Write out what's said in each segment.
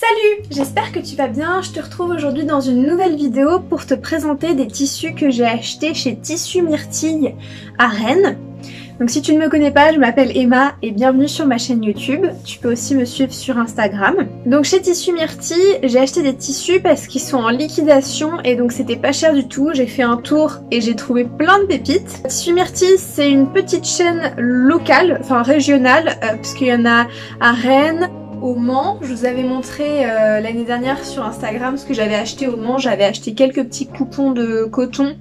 Salut J'espère que tu vas bien, je te retrouve aujourd'hui dans une nouvelle vidéo pour te présenter des tissus que j'ai achetés chez Tissu Myrtille à Rennes. Donc si tu ne me connais pas, je m'appelle Emma et bienvenue sur ma chaîne YouTube. Tu peux aussi me suivre sur Instagram. Donc chez Tissu Myrtille, j'ai acheté des tissus parce qu'ils sont en liquidation et donc c'était pas cher du tout. J'ai fait un tour et j'ai trouvé plein de pépites. Tissu Myrtille, c'est une petite chaîne locale, enfin régionale, euh, parce qu'il y en a à Rennes, au Mans. Je vous avais montré euh, l'année dernière sur Instagram ce que j'avais acheté au Mans. J'avais acheté quelques petits coupons de coton.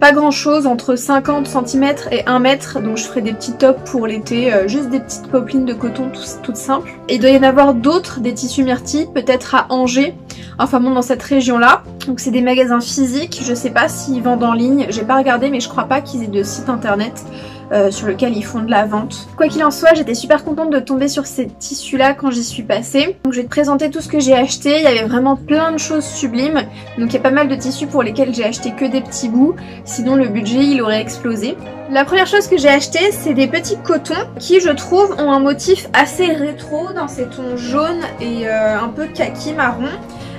Pas grand chose, entre 50 cm et 1 mètre. Donc je ferai des petits tops pour l'été. Euh, juste des petites popelines de coton toutes simples. Et il doit y en avoir d'autres, des tissus myrtilles, peut-être à Angers. Enfin bon, dans cette région-là. Donc c'est des magasins physiques. Je sais pas s'ils vendent en ligne. J'ai pas regardé, mais je crois pas qu'ils aient de site internet. Euh, sur lequel ils font de la vente. Quoi qu'il en soit, j'étais super contente de tomber sur ces tissus-là quand j'y suis passée. Donc je vais te présenter tout ce que j'ai acheté. Il y avait vraiment plein de choses sublimes. Donc il y a pas mal de tissus pour lesquels j'ai acheté que des petits bouts. Sinon le budget il aurait explosé. La première chose que j'ai acheté, c'est des petits cotons qui, je trouve, ont un motif assez rétro dans ces tons jaunes et euh, un peu kaki marron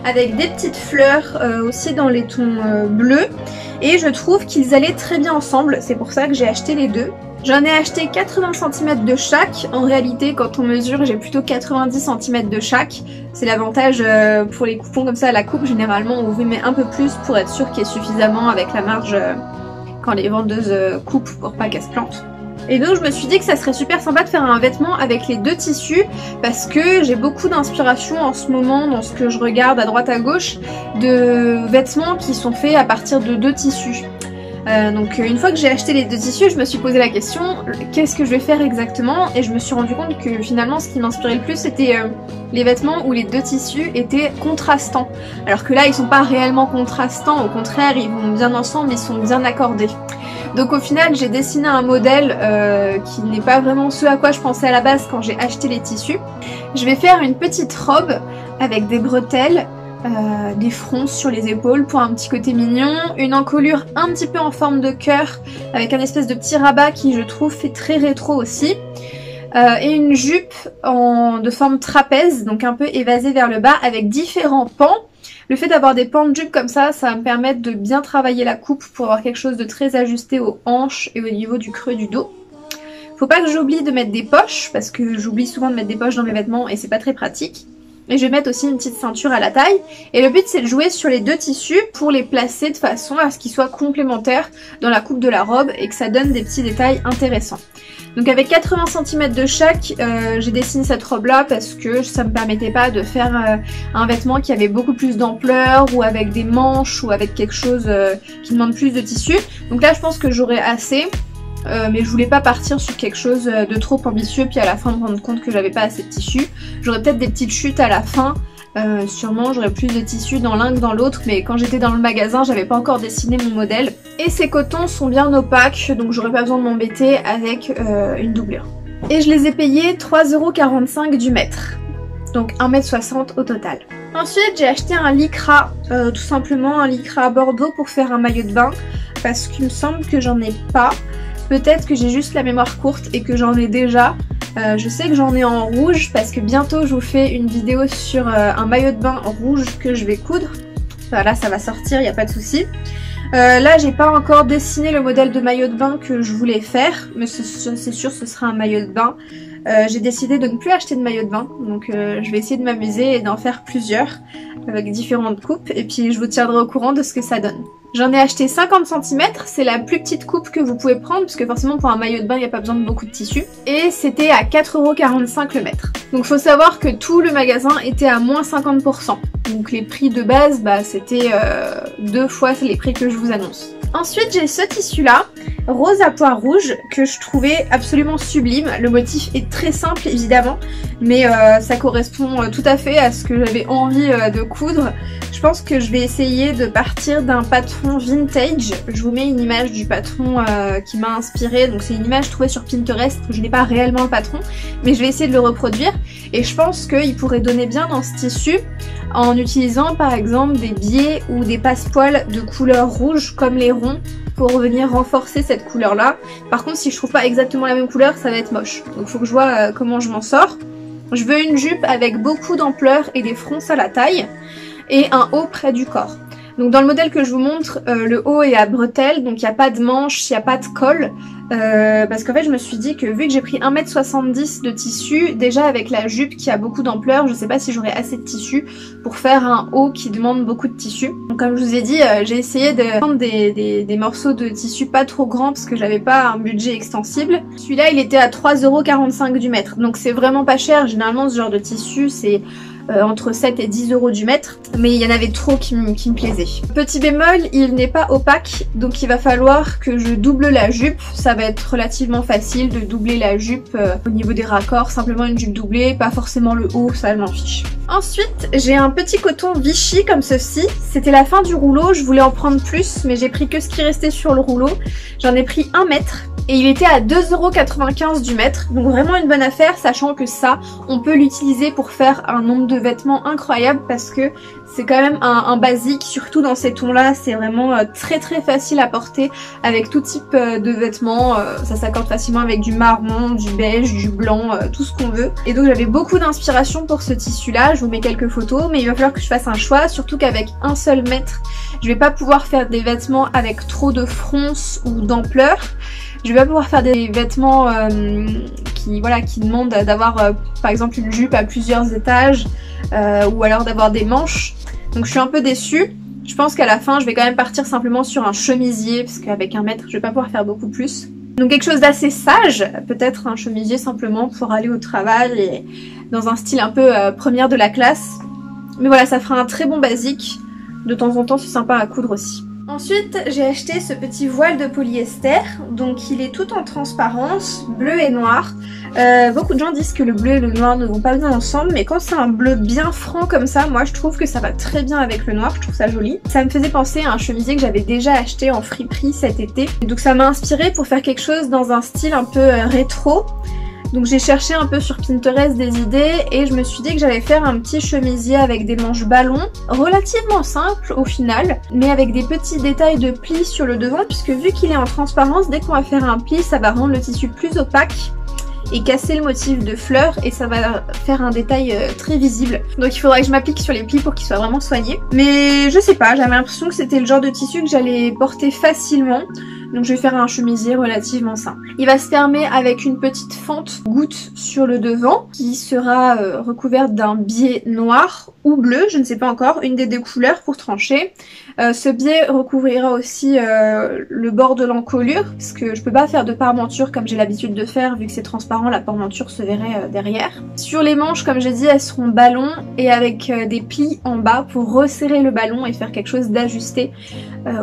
avec des petites fleurs euh, aussi dans les tons bleus et je trouve qu'ils allaient très bien ensemble, c'est pour ça que j'ai acheté les deux. J'en ai acheté 80 cm de chaque, en réalité quand on mesure j'ai plutôt 90 cm de chaque. C'est l'avantage euh, pour les coupons comme ça à la coupe, généralement on vous met un peu plus pour être sûr qu'il y ait suffisamment avec la marge euh, quand les vendeuses euh, coupent pour pas qu'elles se plantent. Et donc je me suis dit que ça serait super sympa de faire un vêtement avec les deux tissus parce que j'ai beaucoup d'inspiration en ce moment dans ce que je regarde à droite à gauche de vêtements qui sont faits à partir de deux tissus. Euh, donc une fois que j'ai acheté les deux tissus, je me suis posé la question qu'est-ce que je vais faire exactement? Et je me suis rendu compte que finalement ce qui m'inspirait le plus c'était euh, les vêtements où les deux tissus étaient contrastants. Alors que là ils sont pas réellement contrastants, au contraire ils vont bien ensemble, ils sont bien accordés. Donc au final j'ai dessiné un modèle euh, qui n'est pas vraiment ce à quoi je pensais à la base quand j'ai acheté les tissus. Je vais faire une petite robe avec des bretelles, euh, des fronts sur les épaules pour un petit côté mignon, une encolure un petit peu en forme de cœur avec un espèce de petit rabat qui je trouve fait très rétro aussi. Euh, et une jupe en, de forme trapèze, donc un peu évasée vers le bas avec différents pans le fait d'avoir des pans de comme ça, ça va me permettre de bien travailler la coupe pour avoir quelque chose de très ajusté aux hanches et au niveau du creux du dos. Faut pas que j'oublie de mettre des poches, parce que j'oublie souvent de mettre des poches dans mes vêtements et c'est pas très pratique. Et je vais mettre aussi une petite ceinture à la taille. Et le but c'est de jouer sur les deux tissus pour les placer de façon à ce qu'ils soient complémentaires dans la coupe de la robe et que ça donne des petits détails intéressants. Donc avec 80 cm de chaque, euh, j'ai dessiné cette robe là parce que ça me permettait pas de faire euh, un vêtement qui avait beaucoup plus d'ampleur ou avec des manches ou avec quelque chose euh, qui demande plus de tissu. Donc là je pense que j'aurai assez. Mais je voulais pas partir sur quelque chose de trop ambitieux puis à la fin me rendre compte que j'avais pas assez de tissu. J'aurais peut-être des petites chutes à la fin euh, sûrement j'aurais plus de tissu dans l'un que dans l'autre mais quand j'étais dans le magasin j'avais pas encore dessiné mon modèle. Et ces cotons sont bien opaques donc j'aurais pas besoin de m'embêter avec euh, une doublure. Et je les ai payés 3,45€ du mètre. Donc 1m60 au total. Ensuite j'ai acheté un lycra, euh, tout simplement un lycra à Bordeaux pour faire un maillot de bain parce qu'il me semble que j'en ai pas. Peut-être que j'ai juste la mémoire courte et que j'en ai déjà. Euh, je sais que j'en ai en rouge parce que bientôt je vous fais une vidéo sur euh, un maillot de bain rouge que je vais coudre. Voilà, ça va sortir, il n'y a pas de souci. Euh, là, j'ai pas encore dessiné le modèle de maillot de bain que je voulais faire, mais c'est sûr ce sera un maillot de bain. J'ai décidé de ne plus acheter de maillot de bain, donc je vais essayer de m'amuser et d'en faire plusieurs avec différentes coupes, et puis je vous tiendrai au courant de ce que ça donne. J'en ai acheté 50 cm, c'est la plus petite coupe que vous pouvez prendre parce que forcément pour un maillot de bain il n'y a pas besoin de beaucoup de tissu. Et c'était à 4,45€ le mètre. Donc faut savoir que tout le magasin était à moins 50%. Donc les prix de base, bah c'était euh, deux fois les prix que je vous annonce. Ensuite j'ai ce tissu là, rose à pois rouge, que je trouvais absolument sublime. Le motif est très simple évidemment, mais euh, ça correspond euh, tout à fait à ce que j'avais envie de coudre. Je pense que je vais essayer de partir d'un patron vintage. Je vous mets une image du patron euh, qui m'a inspiré. Donc c'est une image trouvée sur Pinterest. Je n'ai pas réellement le patron, mais je vais essayer de le reproduire. Et je pense qu'il pourrait donner bien dans ce tissu en utilisant par exemple des biais ou des passepoils de couleur rouge comme les pour venir renforcer cette couleur là. Par contre si je trouve pas exactement la même couleur ça va être moche. Donc faut que je vois euh, comment je m'en sors. Je veux une jupe avec beaucoup d'ampleur et des fronces à la taille et un haut près du corps. Donc dans le modèle que je vous montre, euh, le haut est à bretelles, donc il n'y a pas de manche, il n'y a pas de col. Euh, parce qu'en fait je me suis dit que vu que j'ai pris 1m70 de tissu, déjà avec la jupe qui a beaucoup d'ampleur, je sais pas si j'aurai assez de tissu pour faire un haut qui demande beaucoup de tissu. Donc comme je vous ai dit, euh, j'ai essayé de prendre des, des, morceaux de tissu pas trop grands parce que j'avais pas un budget extensible. Celui-là il était à 3,45€ du mètre, donc c'est vraiment pas cher. Généralement ce genre de tissu c'est euh, entre 7 et 10 euros du mètre, mais il y en avait trop qui, me plaisaient. Petit bémol, il n'est pas opaque, donc il va falloir que je double la jupe. Ça va être relativement facile de doubler la jupe euh, au niveau des raccords, simplement une jupe doublée, pas forcément le haut, ça m'en fiche. Ensuite, j'ai un petit coton Vichy comme ceci. C'était la fin du rouleau, je voulais en prendre plus, mais j'ai pris que ce qui restait sur le rouleau. J'en ai pris un mètre et il était à 2,95€ du mètre, donc vraiment une bonne affaire, sachant que ça, on peut l'utiliser pour faire un nombre de vêtements incroyable parce que c'est quand même un, basique, surtout dans ces tons-là, c'est vraiment euh, très très facile à porter avec tout type euh, de vêtements, euh, ça s'accorde facilement avec du marron, du beige, du blanc, tout ce qu'on veut. Et donc j'avais beaucoup d'inspiration pour ce tissu-là, je vous mets quelques photos, mais il va falloir que je fasse un choix, surtout qu'avec un seul mètre, je vais pas pouvoir faire des vêtements avec trop de fronce ou d'ampleur. Je vais pas pouvoir faire des vêtements qui voilà qui demandent d'avoir par exemple une jupe à plusieurs étages ou alors d'avoir des manches. Donc je suis un peu déçue. Je pense qu'à la fin, je vais quand même partir simplement sur un chemisier, parce qu'avec un mètre, je vais pas pouvoir faire beaucoup plus. Donc quelque chose d'assez sage, peut-être un chemisier simplement pour aller au travail et dans un style un peu euh, première de la classe. Mais voilà, ça fera un très bon basique. De temps en temps, c'est sympa à coudre aussi. Ensuite, j'ai acheté ce petit voile de polyester. Donc il est tout en transparence, bleu et noir. Euh, beaucoup de gens disent que le bleu et le noir ne vont pas bien ensemble, mais quand c'est un bleu bien franc comme ça, moi je trouve que ça va très bien avec le noir, je trouve ça joli. Ça me faisait penser à un chemisier que j'avais déjà acheté en friperie cet été. Donc ça m'a inspiré pour faire quelque chose dans un style un peu euh, rétro. Donc j'ai cherché un peu sur Pinterest des idées et je me suis dit que j'allais faire un petit chemisier avec des manches ballons, relativement simple au final, mais avec des petits détails de plis sur le devant puisque vu qu'il est en transparence, dès qu'on va faire un pli, ça va rendre le tissu plus opaque et casser le motif de fleurs et ça va faire un détail euh, très visible. Donc il faudrait que je m'applique sur les plis pour qu'ils soient vraiment soignés. Mais je sais pas, j'avais l'impression que c'était le genre de tissu que j'allais porter facilement. Donc je vais faire un chemisier relativement simple. Il va se fermer avec une petite fente goutte sur le devant qui sera euh, recouverte d'un biais noir ou bleu, je ne sais pas encore, une des deux couleurs pour trancher. Euh, ce biais recouvrira aussi euh, le bord de l'encolure parce que je peux pas faire de parmenture comme j'ai l'habitude de faire vu que c'est transparent, la parmenture se verrait derrière. Sur les manches, comme j'ai dit, elles seront ballons et avec des plis en bas pour resserrer le ballon et faire quelque chose d'ajusté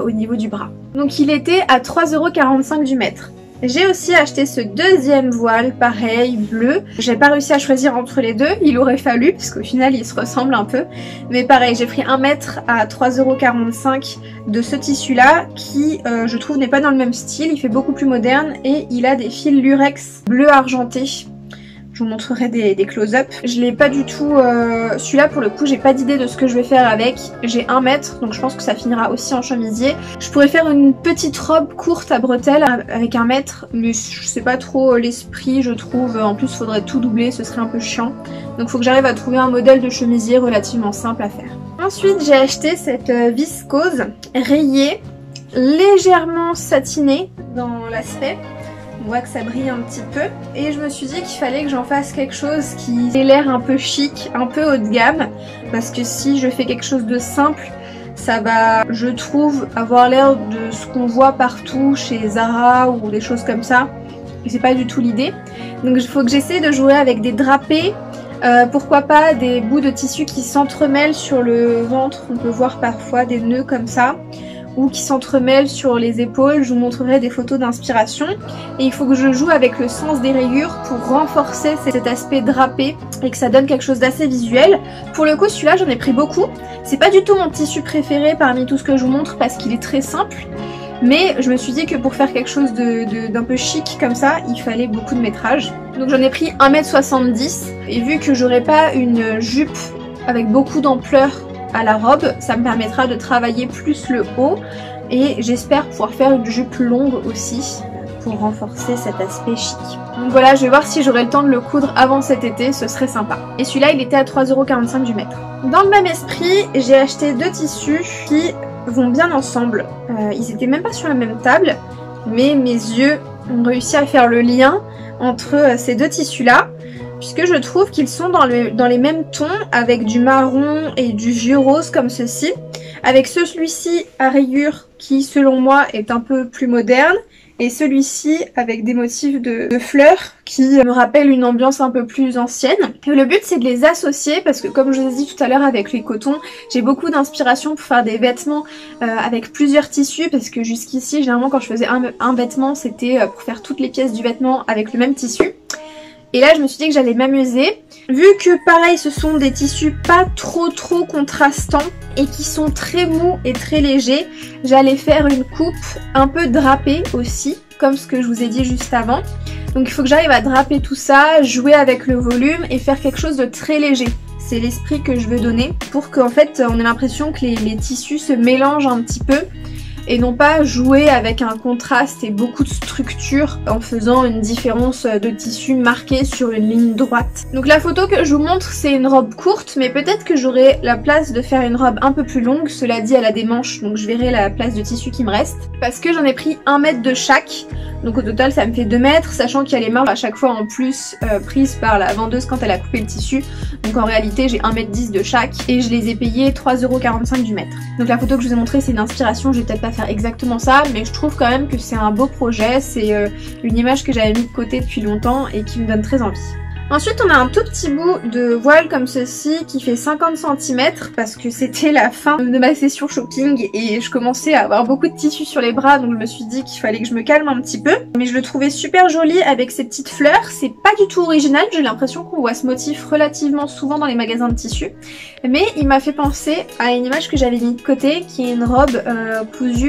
au niveau du bras. Donc il était à 3,45€ du mètre. J'ai aussi acheté ce deuxième voile, pareil, bleu. J'ai pas réussi à choisir entre les deux, il aurait fallu, parce qu'au final ils se ressemblent un peu. Mais pareil, j'ai pris un mètre à 3,45€ de ce tissu-là, qui euh, je trouve n'est pas dans le même style, il fait beaucoup plus moderne, et il a des fils lurex bleu argenté je vous montrerai des, close-up. Je l'ai pas du tout... Euh, celui-là, pour le coup, j'ai pas d'idée de ce que je vais faire avec. J'ai un mètre, donc je pense que ça finira aussi en chemisier. Je pourrais faire une petite robe courte à bretelles avec un mètre, mais je sais pas trop l'esprit, je trouve. En plus, faudrait tout doubler, ce serait un peu chiant. Donc faut que j'arrive à trouver un modèle de chemisier relativement simple à faire. Ensuite, j'ai acheté cette euh, viscose rayée, légèrement satinée dans l'aspect voit que ça brille un petit peu. Et je me suis dit qu'il fallait que j'en fasse quelque chose qui ait l'air un peu chic, un peu haut de gamme. Parce que si je fais quelque chose de simple, ça va, je trouve, avoir l'air de ce qu'on voit partout chez Zara ou des choses comme ça. Et c'est pas du tout l'idée. Donc il faut que j'essaie de jouer avec des drapés. Euh, pourquoi pas des bouts de tissu qui s'entremêlent sur le ventre. On peut voir parfois des nœuds comme ça ou qui s'entremêlent sur les épaules. Je vous montrerai des photos d'inspiration. Et il faut que je joue avec le sens des rayures pour renforcer cet aspect drapé et que ça donne quelque chose d'assez visuel. Pour le coup, celui-là, j'en ai pris beaucoup. C'est pas du tout mon tissu préféré parmi tout ce que je vous montre parce qu'il est très simple. Mais je me suis dit que pour faire quelque chose d'un peu chic comme ça, il fallait beaucoup de métrage. Donc j'en ai pris 1m70 et vu que j'aurais pas une jupe avec beaucoup d'ampleur à la robe, ça me permettra de travailler plus le haut et j'espère pouvoir faire une jupe longue aussi pour renforcer cet aspect chic. Donc voilà, je vais voir si j'aurai le temps de le coudre avant cet été, ce serait sympa. Et celui-là, il était à 3,45€ du mètre. Dans le même esprit, j'ai acheté deux tissus qui vont bien ensemble. Euh, ils étaient même pas sur la même table, mais mes yeux ont réussi à faire le lien entre euh, ces deux tissus-là, puisque je trouve qu'ils sont dans, les mêmes tons, avec du marron et du vieux rose comme ceci, avec celui-ci à rayures qui, selon moi, est un peu plus moderne, et celui-ci avec des motifs de, fleurs qui me rappellent une ambiance un peu plus ancienne. Et le but c'est de les associer parce que comme je vous ai dit tout à l'heure avec les cotons, j'ai beaucoup d'inspiration pour faire des vêtements euh, avec plusieurs tissus parce que jusqu'ici généralement quand je faisais un, un vêtement c'était euh, pour faire toutes les pièces du vêtement avec le même tissu. Et là je me suis dit que j'allais m'amuser. Vu que pareil ce sont des tissus pas trop trop contrastants et qui sont très mous et très légers, j'allais faire une coupe un peu drapée aussi, comme ce que je vous ai dit juste avant. Donc il faut que j'arrive à draper tout ça, jouer avec le volume et faire quelque chose de très léger. C'est l'esprit que je veux donner pour qu'en fait on ait l'impression que les, les tissus se mélangent un petit peu et non pas jouer avec un contraste et beaucoup de structure en faisant une différence de tissu marquée sur une ligne droite. Donc la photo que je vous montre c'est une robe courte mais peut-être que j'aurai la place de faire une robe un peu plus longue, cela dit elle a des manches donc je verrai la place de tissu qui me reste parce que j'en ai pris un mètre de chaque donc au total ça me fait 2 mètres, sachant qu'il y a les marges à chaque fois en plus euh, prises par la vendeuse quand elle a coupé le tissu. Donc en réalité j'ai 1m10 de chaque et je les ai payés 3,45€ du mètre. Donc la photo que je vous ai montrée c'est une inspiration, je peut-être pas exactement ça, mais je trouve quand même que c'est un beau projet, c'est euh, une image que j'avais mis de côté depuis longtemps et qui me donne très envie. Ensuite on a un tout petit bout de voile comme ceci qui fait 50 cm parce que c'était la fin de ma session shopping et je commençais à avoir beaucoup de tissu sur les bras donc je me suis dit qu'il fallait que je me calme un petit peu. Mais je le trouvais super joli avec ces petites fleurs, c'est pas du tout original, j'ai l'impression qu'on voit ce motif relativement souvent dans les magasins de tissu. Mais il m'a fait penser à une image que j'avais mis de côté qui est une robe euh,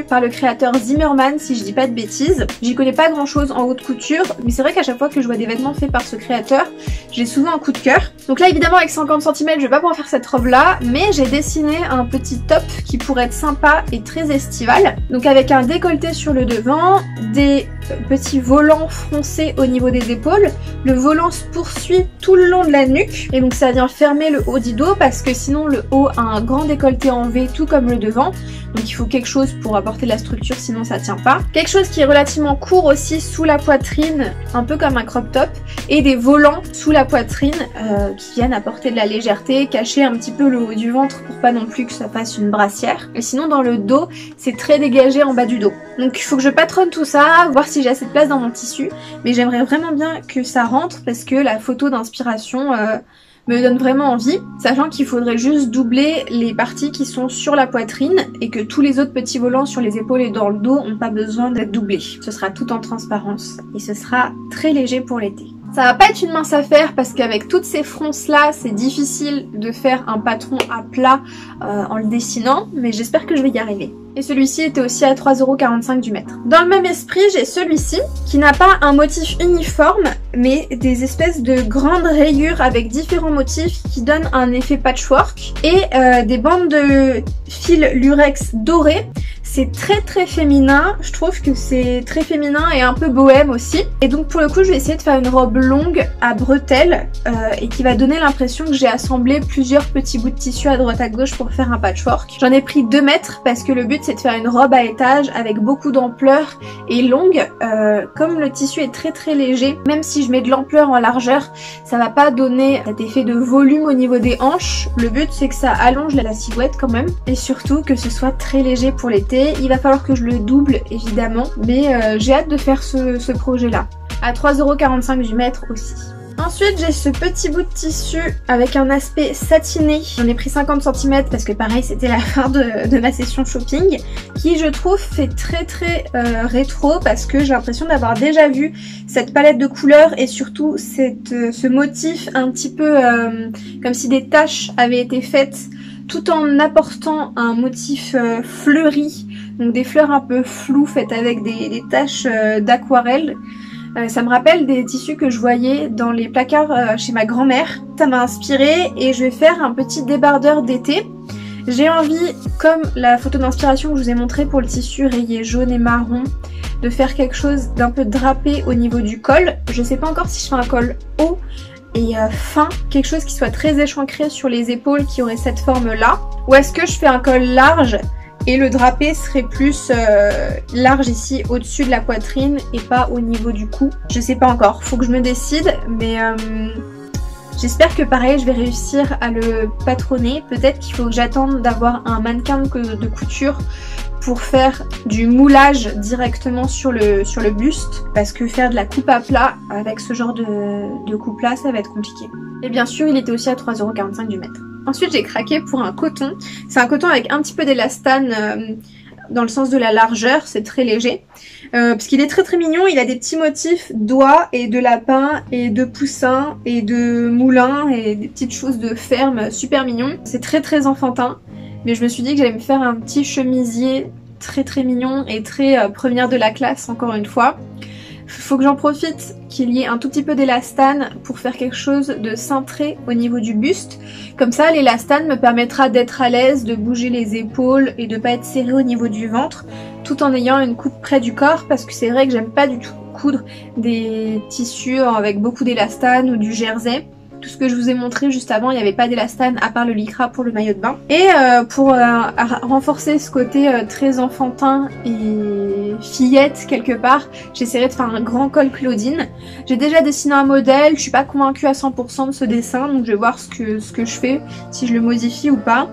par le créateur Zimmerman si je dis pas de bêtises. J'y connais pas grand chose en haute couture mais c'est vrai qu'à chaque fois que je vois des vêtements faits par ce créateur j'ai souvent un coup de cœur. Donc là évidemment avec 50 cm je vais pas pouvoir faire cette robe là, mais j'ai dessiné un petit top qui pourrait être sympa et très estival. Donc avec un décolleté sur le devant, des euh, petits volants froncés au niveau des épaules. Le volant se poursuit tout le long de la nuque et donc ça vient fermer le haut du dos parce que sinon le haut a un grand décolleté en V tout comme le devant. Donc il faut quelque chose pour apporter de la structure sinon ça tient pas. Quelque chose qui est relativement court aussi sous la poitrine, un peu comme un crop top. Et des volants sous la poitrine euh, qui viennent apporter de la légèreté, cacher un petit peu le haut du ventre pour pas non plus que ça fasse une brassière. Et sinon dans le dos, c'est très dégagé en bas du dos. Donc il faut que je patronne tout ça, voir si j'ai assez de place dans mon tissu. Mais j'aimerais vraiment bien que ça rentre parce que la photo d'inspiration... Euh, me donne vraiment envie, sachant qu'il faudrait juste doubler les parties qui sont sur la poitrine et que tous les autres petits volants sur les épaules et dans le dos n'ont pas besoin d'être doublés. Ce sera tout en transparence et ce sera très léger pour l'été. Ça va pas être une mince affaire parce qu'avec toutes ces fronces là, c'est difficile de faire un patron à plat euh, en le dessinant, mais j'espère que je vais y arriver. Et celui-ci était aussi à 3,45€ du mètre. Dans le même esprit, j'ai celui-ci qui n'a pas un motif uniforme, mais des espèces de grandes rayures avec différents motifs qui donnent un effet patchwork et euh, des bandes de fil lurex doré c'est très très féminin, je trouve que c'est très féminin et un peu bohème aussi. Et donc pour le coup je vais essayer de faire une robe longue à bretelles euh, et qui va donner l'impression que j'ai assemblé plusieurs petits bouts de tissu à droite à gauche pour faire un patchwork. J'en ai pris 2 mètres parce que le but c'est de faire une robe à étage avec beaucoup d'ampleur et longue. Euh, comme le tissu est très très léger, même si je mets de l'ampleur en largeur, ça va pas donner cet effet de volume au niveau des hanches. Le but c'est que ça allonge la silhouette quand même et surtout que ce soit très léger pour l'été il va falloir que je le double évidemment, mais euh, j'ai hâte de faire ce, ce projet là. À 3,45€ du mètre aussi. Ensuite, j'ai ce petit bout de tissu avec un aspect satiné. J'en ai pris 50 cm parce que pareil, c'était la fin de, ma session shopping. Qui, je trouve, fait très très euh, rétro parce que j'ai l'impression d'avoir déjà vu cette palette de couleurs et surtout euh, ce motif un petit peu comme si des taches avaient été faites tout en apportant un motif fleuri, donc des fleurs un peu floues faites avec des, taches euh, d'aquarelle. Euh, ça me rappelle des tissus que je voyais dans les placards chez ma grand-mère. Ça m'a inspiré et je vais faire un petit débardeur d'été. J'ai envie, comme la photo d'inspiration que je vous ai montré pour le tissu rayé jaune et marron, de faire quelque chose d'un peu drapé au niveau du col. Je sais pas encore si je fais un col haut et euh, fin, quelque chose qui soit très échancré sur les épaules qui aurait cette forme là. Ou est-ce que je fais un col large et le drapé serait plus euh, large ici au-dessus de la poitrine et pas au niveau du cou. Je sais pas encore, faut que je me décide, mais euh, j'espère que pareil je vais réussir à le patronner. Peut-être qu'il faut que j'attende d'avoir un mannequin de couture pour faire du moulage directement sur le, sur le buste parce que faire de la coupe à plat avec ce genre de, de coupe là ça va être compliqué. Et bien sûr il était aussi à 3,45€ du mètre. Ensuite j'ai craqué pour un coton. C'est un coton avec un petit peu d'élastane euh, dans le sens de la largeur, c'est très léger. Euh, parce qu'il est très très mignon, il a des petits motifs d'oie et de lapin et de poussin et de moulin et des petites choses de ferme super mignon. C'est très très enfantin. Mais je me suis dit que j'allais me faire un petit chemisier très très mignon et très euh, première de la classe encore une fois. Faut que j'en profite qu'il y ait un tout petit peu d'élastane pour faire quelque chose de cintré au niveau du buste. Comme ça, l'élastane me permettra d'être à l'aise, de bouger les épaules et de pas être serré au niveau du ventre, tout en ayant une coupe près du corps parce que c'est vrai que j'aime pas du tout coudre des tissus avec beaucoup d'élastane ou du jersey tout ce que je vous ai montré juste avant, il n'y avait pas d'élastane à part le lycra pour le maillot de bain. Et euh, pour euh, renforcer ce côté euh, très enfantin et fillette quelque part, j'essaierai de faire un grand col Claudine. J'ai déjà dessiné un modèle, je suis pas convaincue à 100% de ce dessin, donc je vais voir ce que, ce que je fais, si je le modifie ou pas.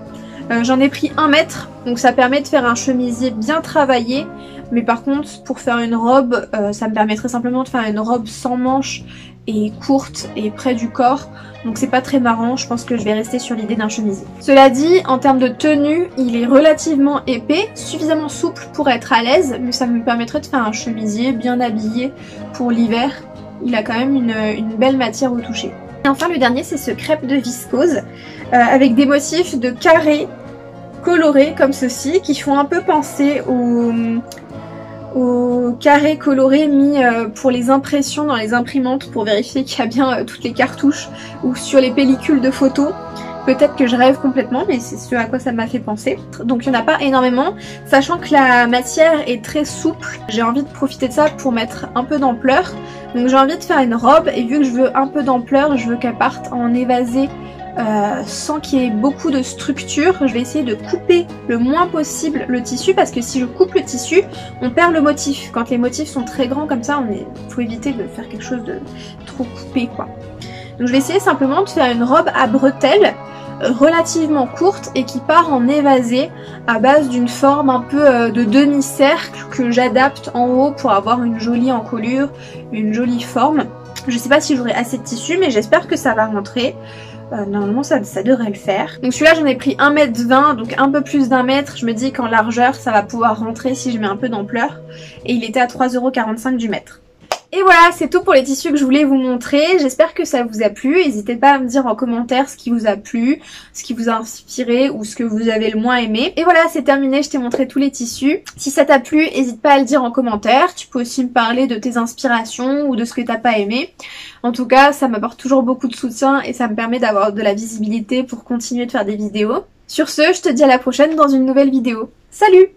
J'en ai pris un mètre, donc ça permet de faire un chemisier bien travaillé. Mais par contre, pour faire une robe, ça me permettrait simplement de faire une robe sans manches et courte et près du corps donc c'est pas très marrant, je pense que je vais rester sur l'idée d'un chemisier. Cela dit, en termes de tenue, il est relativement épais, suffisamment souple pour être à l'aise, mais ça me permettrait de faire un chemisier bien habillé pour l'hiver. Il a quand même une, belle matière au toucher. Et enfin le dernier c'est ce crêpe de viscose, euh, avec des motifs de carrés colorés comme ceci, qui font un peu penser au au carré coloré mis euh, pour les impressions dans les imprimantes pour vérifier qu'il y a bien euh, toutes les cartouches ou sur les pellicules de photos. Peut-être que je rêve complètement, mais c'est ce à quoi ça m'a fait penser. Donc il n'y en a pas énormément, sachant que la matière est très souple. J'ai envie de profiter de ça pour mettre un peu d'ampleur. Donc j'ai envie de faire une robe, et vu que je veux un peu d'ampleur, je veux qu'elle parte en évasé euh, sans qu'il y ait beaucoup de structure. Je vais essayer de couper le moins possible le tissu parce que si je coupe le tissu, on perd le motif. Quand les motifs sont très grands comme ça, il faut éviter de faire quelque chose de trop coupé quoi. Donc je vais essayer simplement de faire une robe à bretelles relativement courte et qui part en évasé à base d'une forme un peu euh, de demi-cercle que j'adapte en haut pour avoir une jolie encolure, une jolie forme. Je sais pas si j'aurai assez de tissu mais j'espère que ça va rentrer. Euh, normalement ça, ça, devrait le faire. Donc celui-là j'en ai pris 1m20, donc un peu plus d'un mètre. Je me dis qu'en largeur ça va pouvoir rentrer si je mets un peu d'ampleur. Et il était à 3,45€ du mètre. Et voilà, c'est tout pour les tissus que je voulais vous montrer. J'espère que ça vous a plu. N'hésitez pas à me dire en commentaire ce qui vous a plu, ce qui vous a inspiré ou ce que vous avez le moins aimé. Et voilà, c'est terminé. Je t'ai montré tous les tissus. Si ça t'a plu, n'hésite pas à le dire en commentaire. Tu peux aussi me parler de tes inspirations ou de ce que t'as pas aimé. En tout cas, ça m'apporte toujours beaucoup de soutien et ça me permet d'avoir de la visibilité pour continuer de faire des vidéos. Sur ce, je te dis à la prochaine dans une nouvelle vidéo. Salut